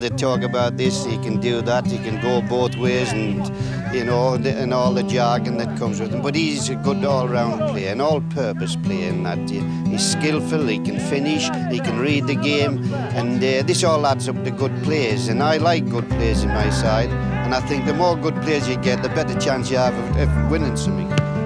They talk about this, he can do that, he can go both ways and, you know, and, all the jargon that comes with him. But he's a good all-round player, an all-purpose player in that. He's skillful, he can finish, he can read the game, and uh, this all adds up to good players. And I like good players in my side, and I think the more good players you get, the better chance you have of, of winning something.